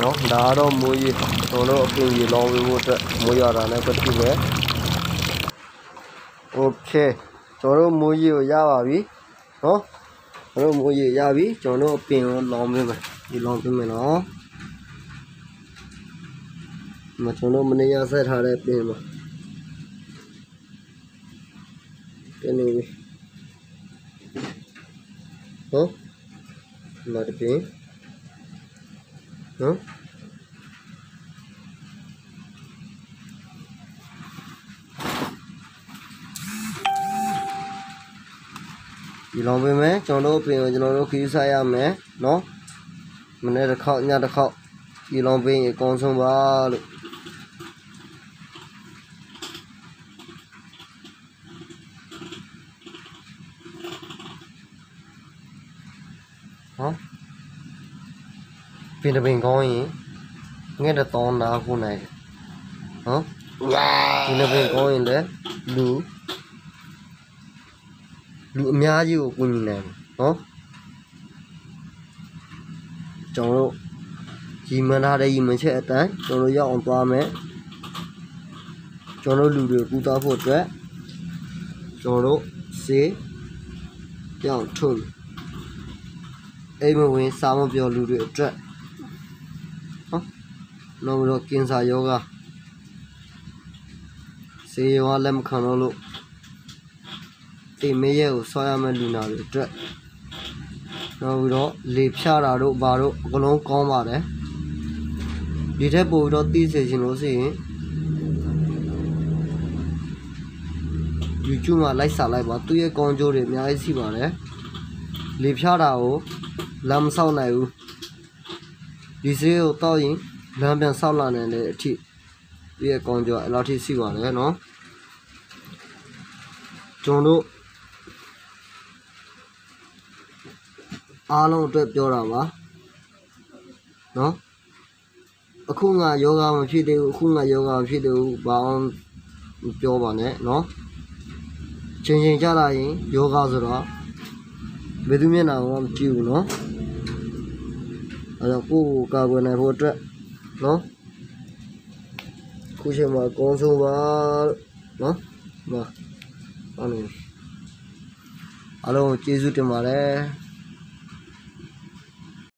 နော်ဒါကတော့မိုးရေကျွန်တော်တို့အပင်ကြီးလောင်းဝေးဖို့အတွက်မိုးရတာနဲ့ပတ်သက်ပဲโอเคကျွန်တော်တို့မိုးရေကိုရပါပြီနော်ကျွန်တော်တို့မိုးရေရပြီကျွန်တော်တို့အပင်ကိုလောင်းပေးမယ်ဒီလောင်းပေးမယ်နော်မကျွန်တော်မနေရဆက်ထားတဲ့ပင်မှာတင်းနေပြီဟုတ်မတ်ပင် နော်ဒီလောင်ပေးမယ်ကျွန်တော်တို့ပြင်ကိုကျွန်တော်တို့ခီးစားရမယ်နော်မနေ့တစ်ခေါက်ညတစ်ခေါက်ဒီလောင်ပေးရင်အကောင်းဆုံးပါလို့ဟော ပြင်တစ်ပင်ကောင်းရင်ငှက်တစ်တောင်းနာခုနိုင်တယ်ဟောဒီတစ်ပင်ကောင်းရင်လည်းလူလူအများကြီးကိုကူညီနိုင်တယ်နော်ကျွန်တော်တို့ရီမန်းထားတဲ့ရီမန်းချက်အတိုင်းကျွန်တော်တို့ရောက်အောင်သွားမယ်ကျွန်တော်တို့လူတွေကူသားဖို့အတွက်ကျွန်တော်တို့စေးပြောင်းထုံအိမ်မဝင်စားမပြောလူတွေအတွက်ဟော နောက်ပြီးတော့ကင်ဆာယောဂစေးရောလက်မခံတော့လို့တိမ်မရဲကိုဆွာရမယ့်လူနာတွေအတွက်နောက်ပြီးတော့လေဖြားတာတို့ဘာတို့အကလုံးကောင်းပါတယ်ဒီထက်ပိုပြီးတော့သိစေချင်လို့ဆိုရင် YouTube မှာလိုက်စာလိုက်ပါသူ့ရဲ့ကောင်းကျိုးတွေအများကြီးရှိပါတယ်လေဖြားတာကိုလမ်းမဆောက်နိုင်ဘူးဒီစေးကိုတောက်ရင် လမ်းပြန်ဆောက်လာနိုင်တဲ့အထိသူ့ရဲ့ကောင်းကျိုးကအဲ့လောက်ထိရှိပါတယ်နော်ကျွန်တော်တို့အားလုံးအတွက်ပြောတာပါနော်အခုငါယောဂမဖြစ်သေးဘူးအခုငါယောဂမဖြစ်သေးဘူးဘာအောင်မပြောပါနဲ့နော်ချိန်ချိန်ကြလာရင်ယောဂဆိုတော့ဘယ်သူမျက်နှာမှမကြည့်ဘူးနော်အဲတော့ကိုယ့်ကိုကာကွယ်နိုင်ဖို့အတွက် နော်ခုချိန်မှာအကောင်းဆုံးပါလို့နော်မအားလုံးအားလုံးကျေးဇူးတင်ပါတယ်